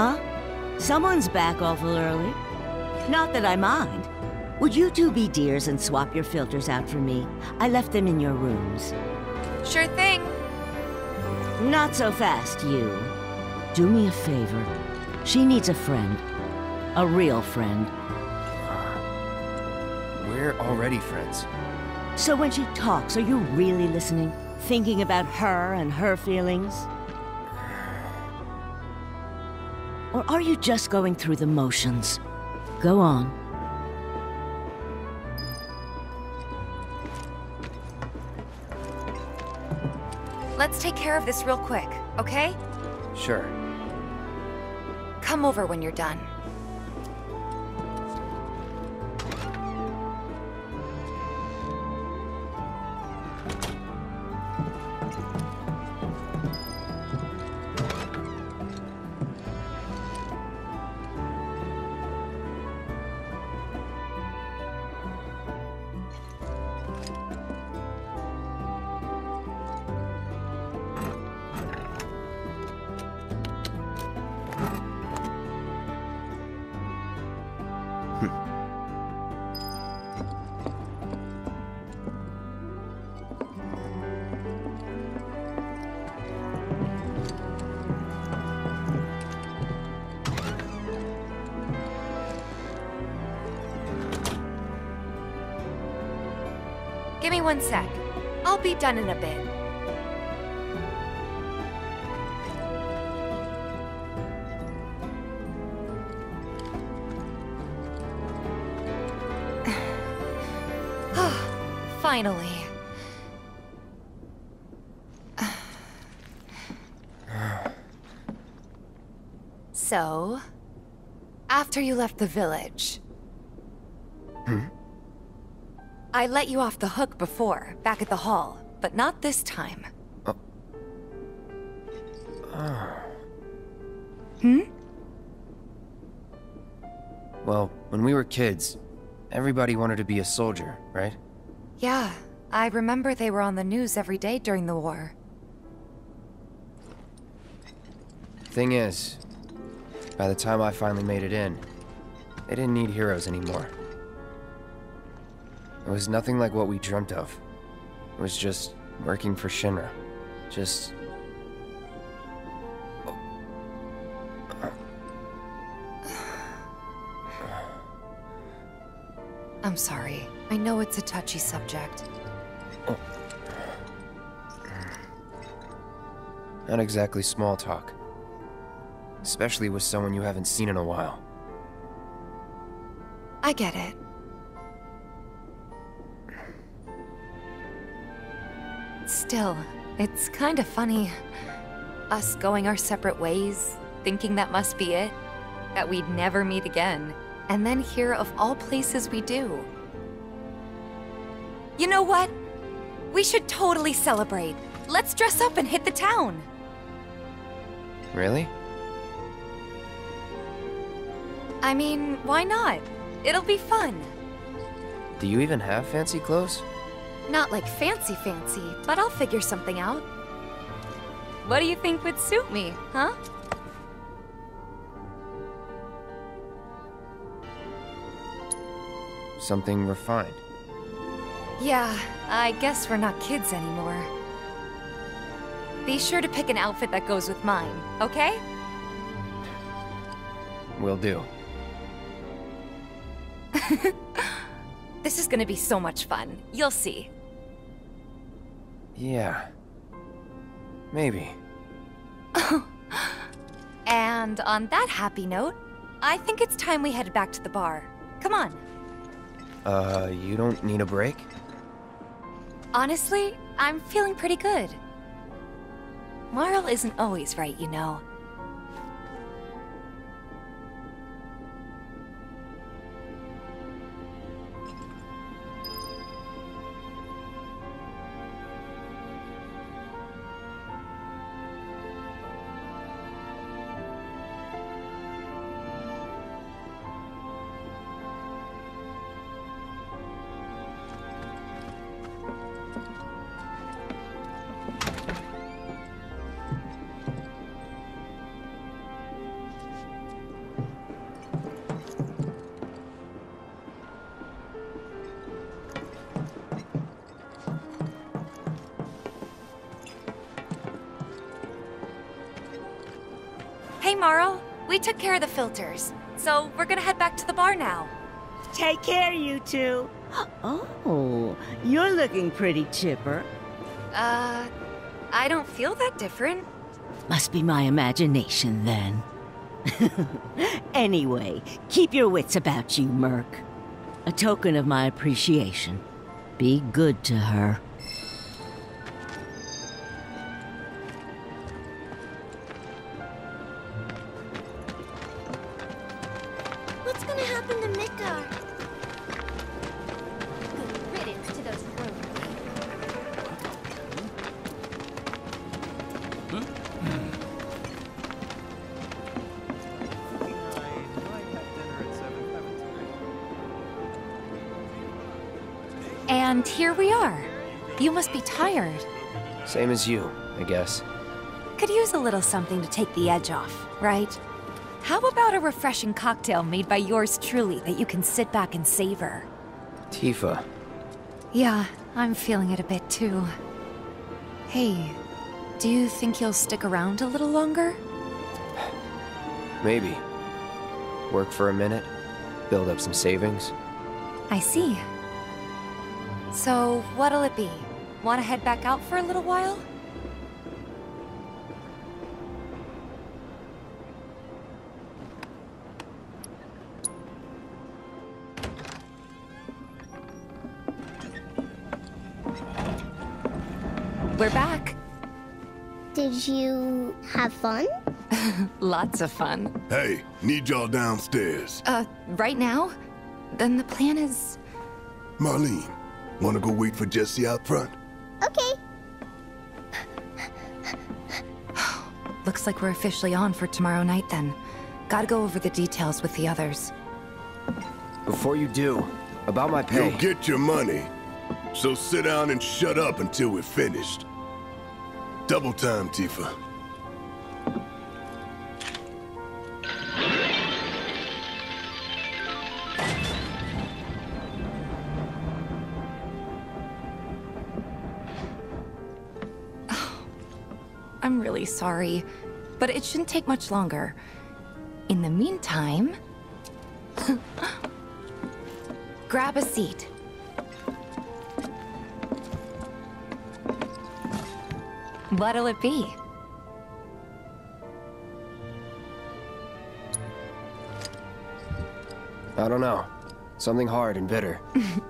Huh? Someone's back awful early. Not that I mind. Would you two be dears and swap your filters out for me? I left them in your rooms. Sure thing. Not so fast, you. Do me a favor. She needs a friend. A real friend. Uh, we're already friends. So when she talks, are you really listening? Thinking about her and her feelings? Or are you just going through the motions? Go on. Let's take care of this real quick, okay? Sure. Come over when you're done. One sec. I'll be done in a bit. Finally. So, after you left the village, I let you off the hook before, back at the hall, but not this time. Hmm? Well, when we were kids, everybody wanted to be a soldier, right? Yeah, I remember they were on the news every day during the war. Thing is, by the time I finally made it in, they didn't need heroes anymore. It was nothing like what we dreamt of. It was just working for Shinra. Just... I'm sorry. I know it's a touchy subject. Not exactly small talk. Especially with someone you haven't seen in a while. I get it. Still, it's kinda funny. Us going our separate ways, thinking that must be it. That we'd never meet again. And then here, of all places, we do. You know what? We should totally celebrate. Let's dress up and hit the town. Really? I mean, why not? It'll be fun. Do you even have fancy clothes? Not like fancy fancy, but I'll figure something out. What do you think would suit me, huh? Something refined. Yeah, I guess we're not kids anymore. Be sure to pick an outfit that goes with mine, okay? Will do. This is gonna be so much fun. You'll see. Yeah. Maybe. And on that happy note, I think it's time we headed back to the bar. Come on. Uh, you don't need a break? Honestly, I'm feeling pretty good. Marle isn't always right, you know. Marle. We took care of the filters, so we're gonna head back to the bar now. Take care, you two. Oh, you're looking pretty chipper. Uh, I don't feel that different. Must be my imagination, then. anyway, keep your wits about you, Merc. A token of my appreciation. Be good to her. Midgar? Good riddance to those crows. And here we are. You must be tired. Same as you, I guess. Could use a little something to take the edge off, right? How about a refreshing cocktail made by yours truly that you can sit back and savor? Tifa, Yeah, I'm feeling it a bit too. Hey, do you think you'll stick around a little longer? maybe. Work for a minute, build up some savings. I see. So, what'll it be? Want to head back out for a little while? Did you have fun? Lots of fun. Hey, need y'all downstairs. Uh, right now? Then the plan is. Marlene, wanna go wait for Jesse out front? Okay. Looks like we're officially on for tomorrow night then. Gotta go over the details with the others. Before you do, about my pay. You'll get your money. So sit down and shut up until we're finished. Double time, Tifa. I'm really sorry, but it shouldn't take much longer. In the meantime, grab a seat. What'll it be? I don't know. Something hard and bitter.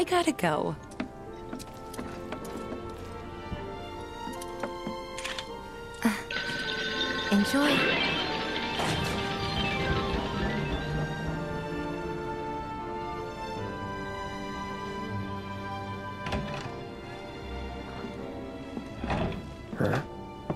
I gotta go. Uh, Enjoy.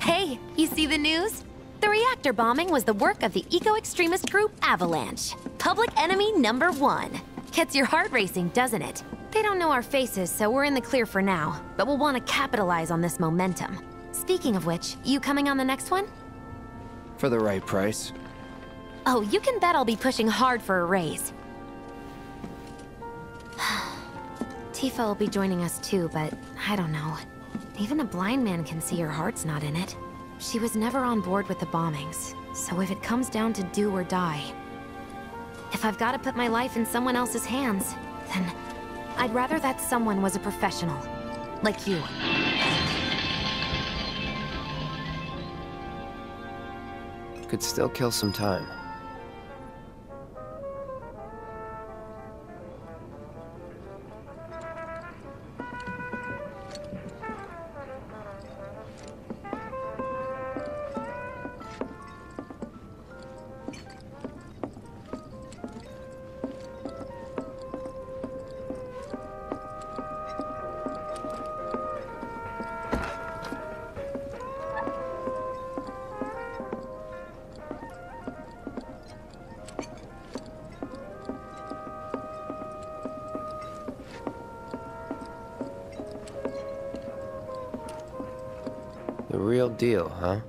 Hey, you see the news? The reactor bombing was the work of the eco-extremist group Avalanche. Public enemy number one. Gets your heart racing, doesn't it? They don't know our faces, so we're in the clear for now. But we'll want to capitalize on this momentum. Speaking of which, you coming on the next one? For the right price. Oh, you can bet I'll be pushing hard for a raise. Tifa will be joining us too, but I don't know. Even a blind man can see her heart's not in it. She was never on board with the bombings, so if it comes down to do or die... If I've got to put my life in someone else's hands, then I'd rather that someone was a professional. Like you. Could still kill some time. Deal, huh?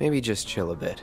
Maybe just chill a bit.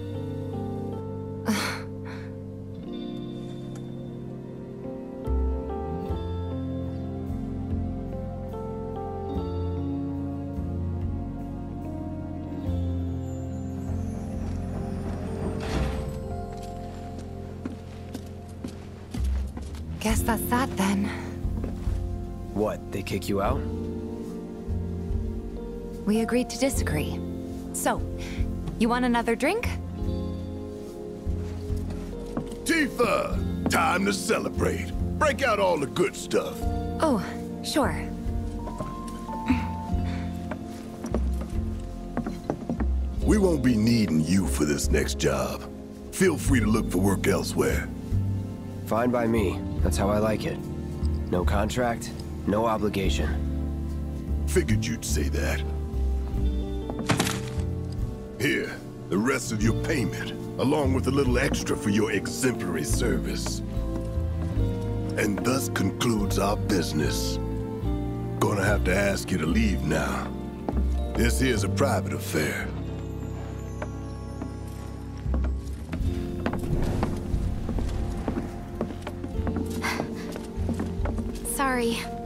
What, they kick you out? We agreed to disagree. So, you want another drink? Tifa! Time to celebrate. Break out all the good stuff. Oh, sure. We won't be needing you for this next job. Feel free to look for work elsewhere. Fine by me. That's how I like it. No contract, no obligation. Figured you'd say that. Here, the rest of your payment, along with a little extra for your exemplary service. And thus concludes our business. Gonna have to ask you to leave now. This here's a private affair. Sorry,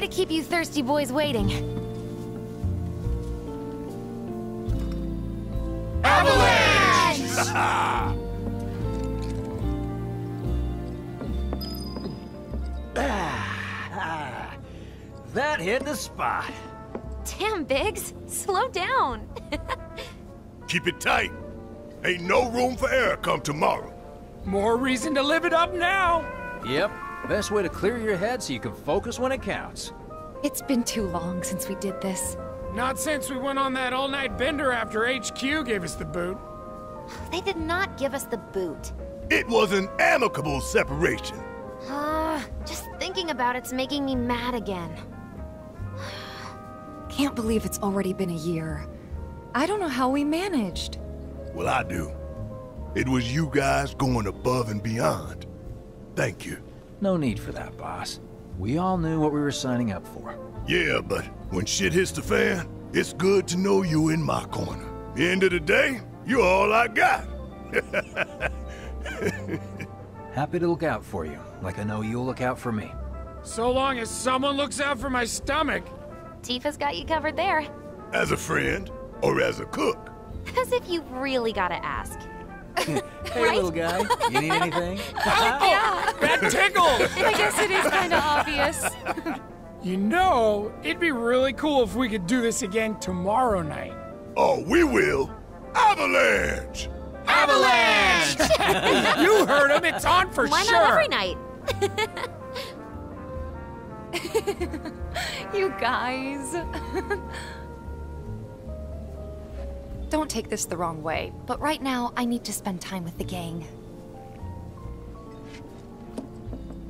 Sorry to keep you thirsty boys waiting. Avalanche! that hit the spot. Damn, Biggs. Slow down. Keep it tight. Ain't no room for error come tomorrow. More reason to live it up now. Yep, best way to clear your head so you can focus when it counts. It's been too long since we did this. Not since we went on that all-night bender after HQ gave us the boot. They did not give us the boot. It was an amicable separation. Ah, just thinking about it's making me mad again. Can't believe it's already been a year. I don't know how we managed. Well, I do. It was you guys going above and beyond. Thank you. No need for that, boss. We all knew what we were signing up for. Yeah, but when shit hits the fan, it's good to know you in my corner. End of the day, you're all I got. Happy to look out for you, like I know you'll look out for me. So long as someone looks out for my stomach. Tifa's got you covered there. As a friend, or as a cook. As if you really gotta ask. Hey, Right? little guy, you need anything? Yeah, That tickles! I guess it is kind of obvious. you know, it'd be really cool if we could do this again tomorrow night. Oh, we will. Avalanche! Avalanche! you heard him, it's on for Why sure! Why not every night? You guys. Don't take this the wrong way, but right now I need to spend time with the gang.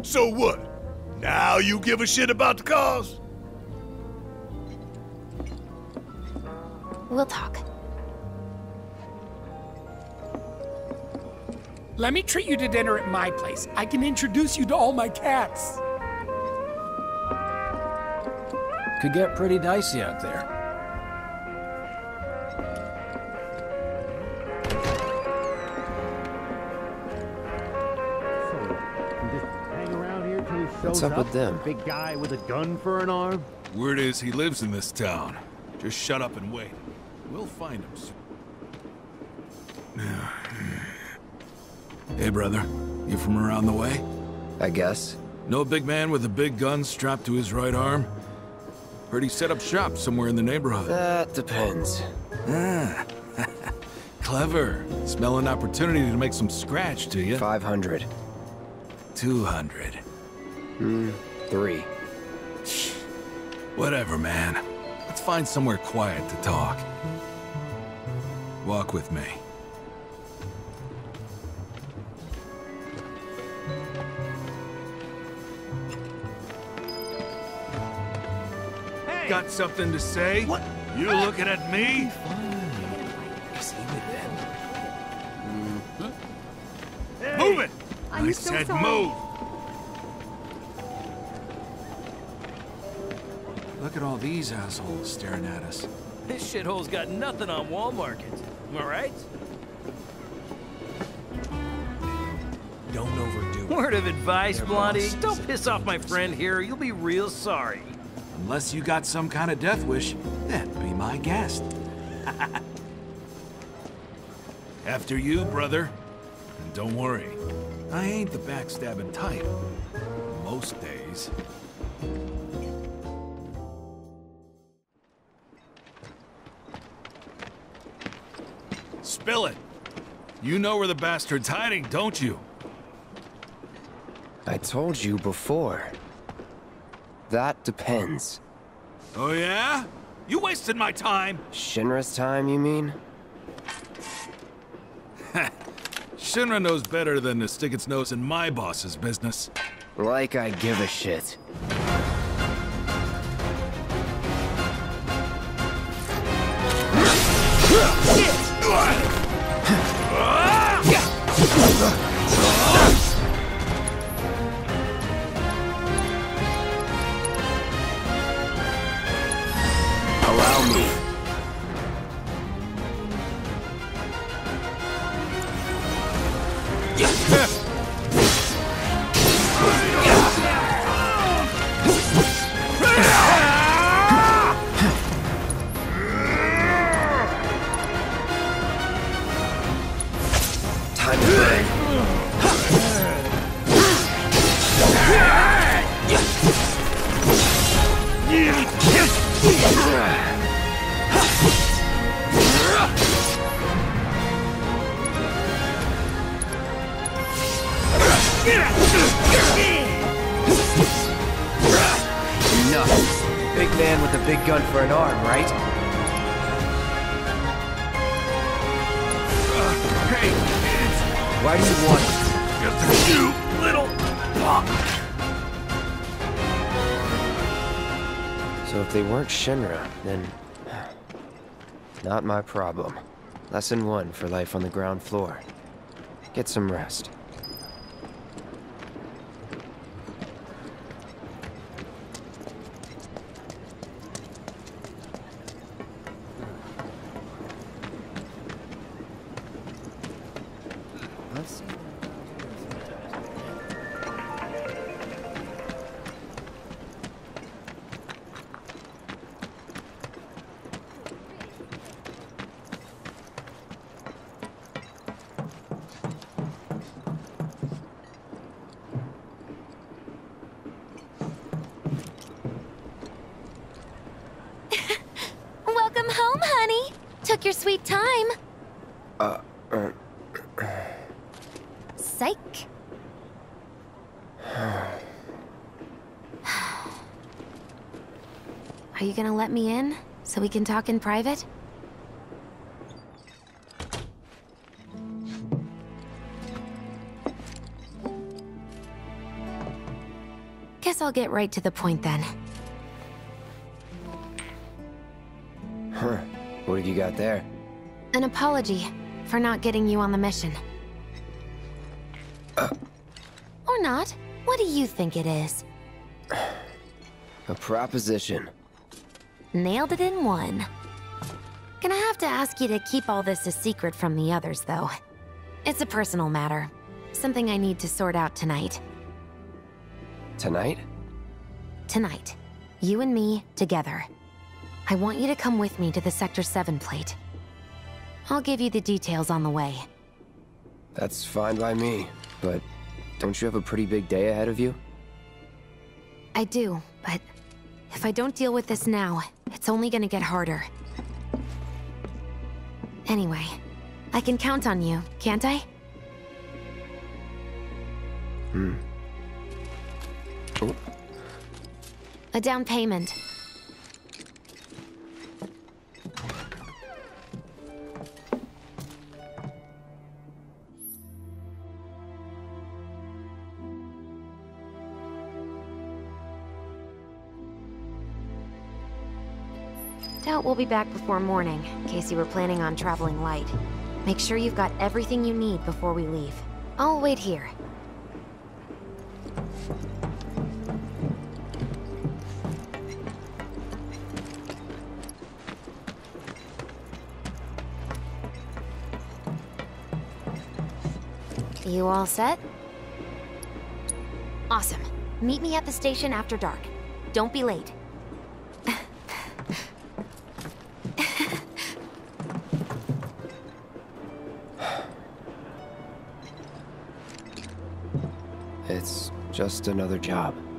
So what? Now you give a shit about the cause? We'll talk. Let me treat you to dinner at my place. I can introduce you to all my cats. Could get pretty dicey out there. What's up with them? Big guy with a gun for an arm. Word is he lives in this town. Just shut up and wait. We'll find him soon. Hey, brother. You from around the way? I guess. No big man with a big gun strapped to his right arm? Heard he set up shop somewhere in the neighborhood. That depends. Ah. Clever. Smell an opportunity to make some scratch, do you? 500. 200. Hmm, three. Whatever, man. Let's find somewhere quiet to talk. Walk with me. Got something to say? What? You looking at me? Move it! I said move! Look at all these assholes staring at us. This shithole's got nothing on Wall Market. Am I right? Don't overdo it. Word of advice, There, Blondie. Don't piss off my friend here. You'll be real sorry. Unless you got some kind of death wish, then be my guest. After you, brother. And don't worry, I ain't the backstabbing type. Most days. Spill it. You know where the bastard's hiding, don't you? I told you before. That depends. Oh yeah? You wasted my time. Shinra's time, you mean? Shinra knows better than to stick its nose in my boss's business. Like I give a shit. Allow with a big gun for an arm, right? Hey, Why do you want it? just a few little So if they weren't Shinra, then... Not my problem. Lesson one for life on the ground floor. Get some rest. Sweet time. Uh, uh, Psych. Are you gonna let me in so we can talk in private? Guess I'll get right to the point then. huh. What have you got there? An apology for not getting you on the mission. Uh. Or not. What do you think it is? A proposition. Nailed it in one. Gonna have to ask you to keep all this a secret from the others, though. It's a personal matter. Something I need to sort out tonight. Tonight? Tonight. You and me, together. I want you to come with me to the Sector 7 plate. I'll give you the details on the way. That's fine by me, but don't you have a pretty big day ahead of you? I do, but if I don't deal with this now, it's only gonna get harder. Anyway, I can count on you, can't I? Hmm. Oh, A down payment. We'll be back before morning, in case you were planning on traveling light. Make sure you've got everything you need before we leave. I'll wait here. You all set? Awesome. Meet me at the station after dark. Don't be late. Just another job.